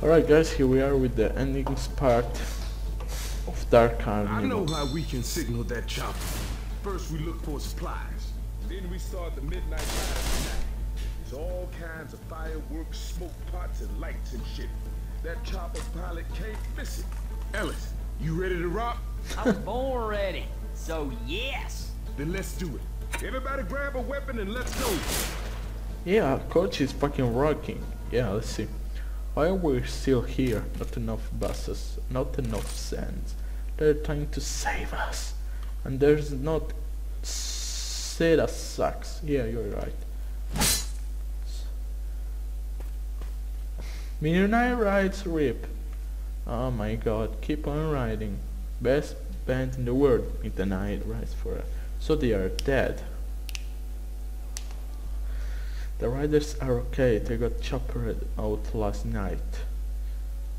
Alright guys, here we are with the endings part of Dark Army. I know how we can signal that chopper. First we look for supplies. Then we start the midnight ride tonight. There's all kinds of fireworks, smoke pots, and lights and shit. That chopper pilot can't miss it. Ellis, you ready to rock? I'm born ready. So yes. Then let's do it. Everybody grab a weapon and let's go. Yeah, coach is fucking rocking. Yeah, let's see. Why are we still here? Not enough buses, not enough sands. They're trying to save us. And there's not Seda sucks. Yeah, you're right. Midnight Riders rip. Oh my god, keep on riding. Best band in the world. Midnight Riders for So they are dead. The riders are okay, they got choppered out last night.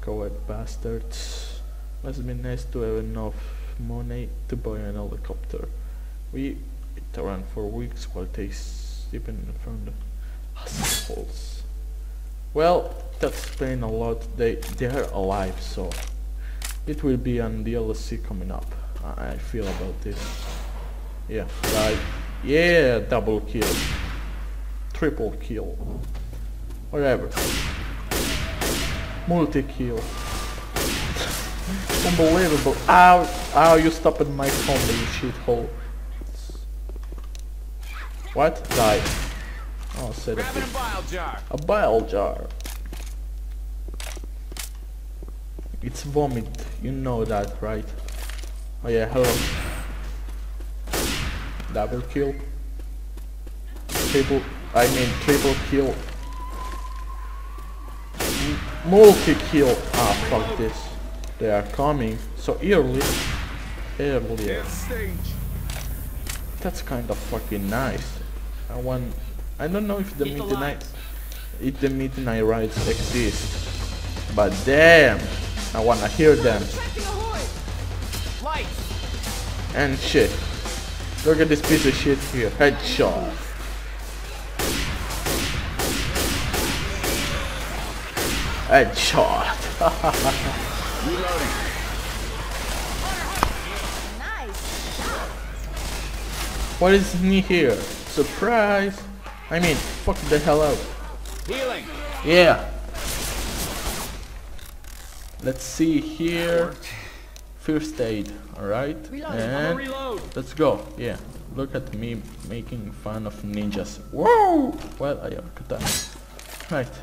Coward bastards. Must be nice to have enough money to buy an helicopter. We it around for weeks while they sleep from of assholes. Well, that's explains a lot. They they are alive, so it will be on DLC coming up. I, feel about this. Yeah, like yeah, double kill triple kill. Whatever. Multi kill. Unbelievable. Ow! Ow, you stopped my combo, you shithole. What? Die. Oh, set up a bile jar. a bile jar. It's vomit, you know that, right? Oh yeah, hello. Double kill. Triple, I mean triple kill. Multi kill. Ah, fuck this. They are coming so early. Early. That's kind of fucking nice. I want. I don't know if the midnight, if the Midnight Riders exist, but damn, I wanna hear them Checking ahoy. Lights. and shit. Look at this piece of shit here. Headshot. Headshot. Reloading. What is me here? Surprise. I mean, fuck the hell out. Healing. Yeah. Let's see here. First aid, alright? And let's go. Yeah. Look at me making fun of ninjas. Whoa! Well, I have katana. Right.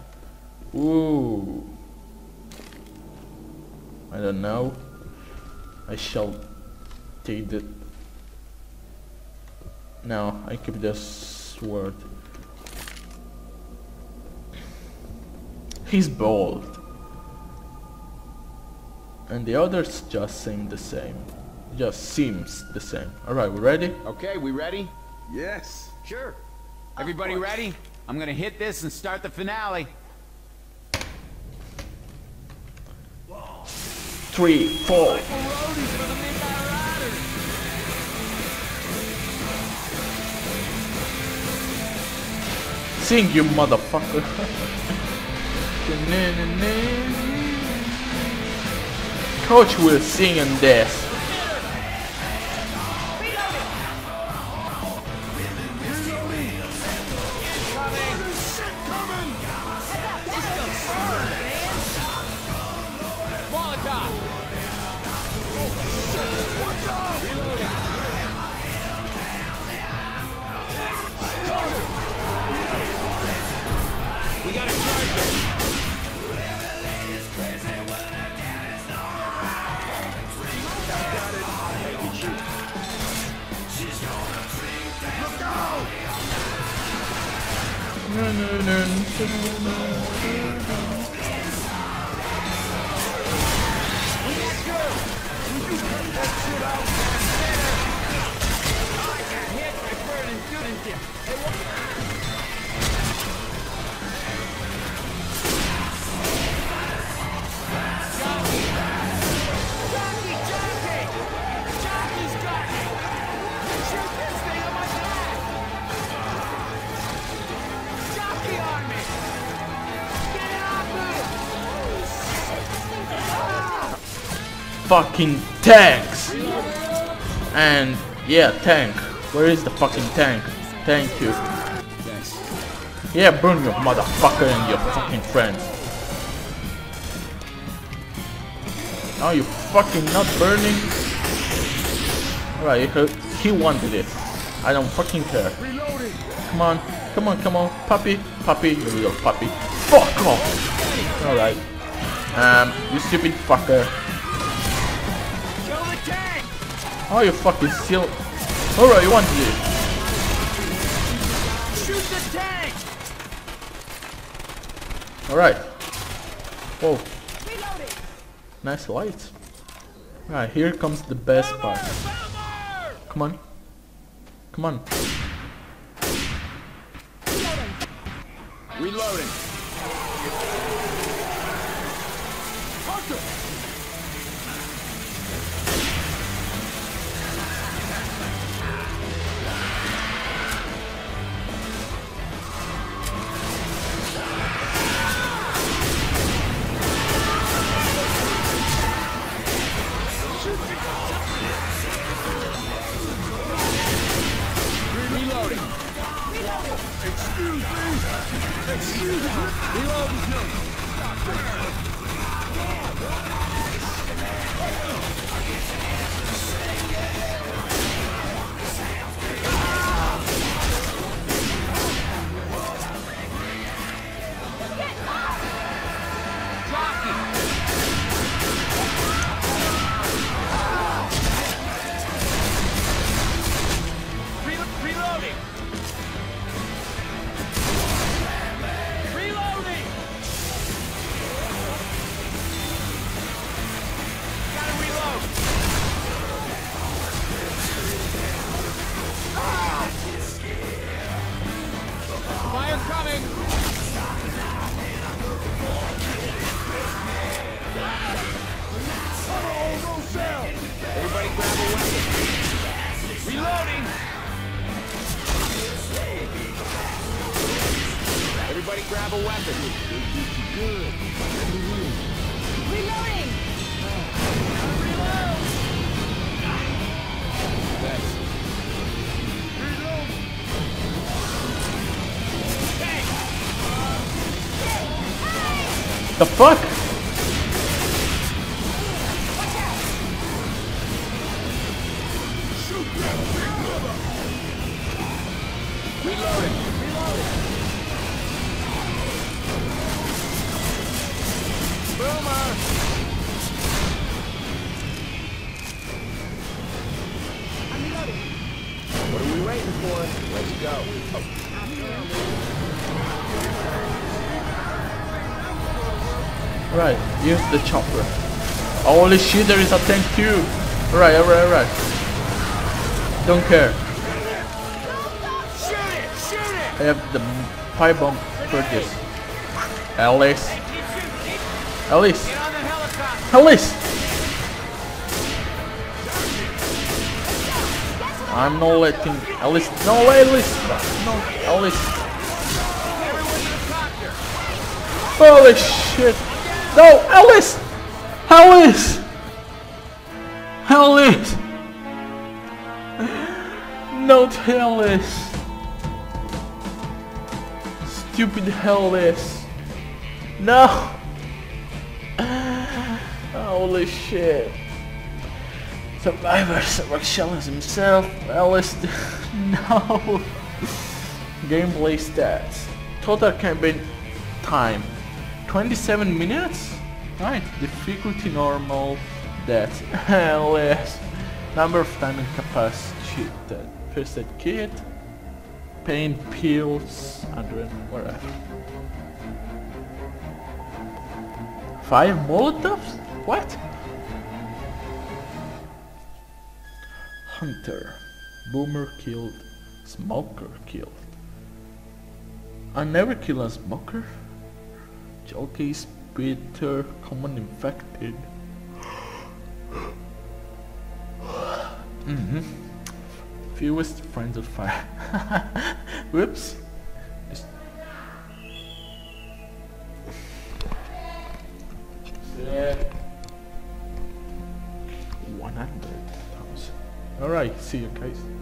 Ooh. I don't know. I shall take the. No, I keep the sword. He's bald. And the others just seem the same. Just seems the same. Alright, we ready? Okay, we ready? Yes. Sure. Everybody ready? I'm gonna hit this and start the finale. Three, four. Sing, you motherfucker. Coach will sing and dance. Jockey on me! Fucking tanks. And yeah, tank. Where is the fucking tank? Thank you. Yeah, burn your motherfucker and your fucking friends. Now you fucking not burning. Alright, he, he wanted it. I don't fucking care. Come on, come on, come on, puppy, puppy, you little puppy. Fuck off! Alright. Um, you stupid fucker. Oh, you fucking still... Alright, you wanted it. Shoot the tank! Alright. Oh. Whoa. Nice lights. Alright, here comes the best part. Come on. Come on. Reloading. Reloading. Reloading. A weapon. Reloading! The fuck? For? Let's go. Right, use the chopper. Holy shit, there is a tank too. Alright, alright, alright. Don't care. Shoot it! Shoot it! I have the pipe bomb for this. Ellis. Ellis. Ellis! I'm not letting Ellis. No, Ellis! No, Ellis. Holy shit! No, Ellis! Ellis! Ellis! Not Ellis! Stupid Ellis! No! Holy shit! Survivor, Survivor himself, Ellis. no! Gameplay stats. Total campaign time 27 minutes? Right, difficulty normal, death, Ellis, number of time incapacitated, first aid kit, pain pills, adrenaline, whatever. Five molotovs? What? Hunter, Boomer killed, Smoker killed. I never kill a smoker. Jockey, Spitter, common infected. mm-hmm. Fewest friends of fire. Whoops. Alright, see you guys.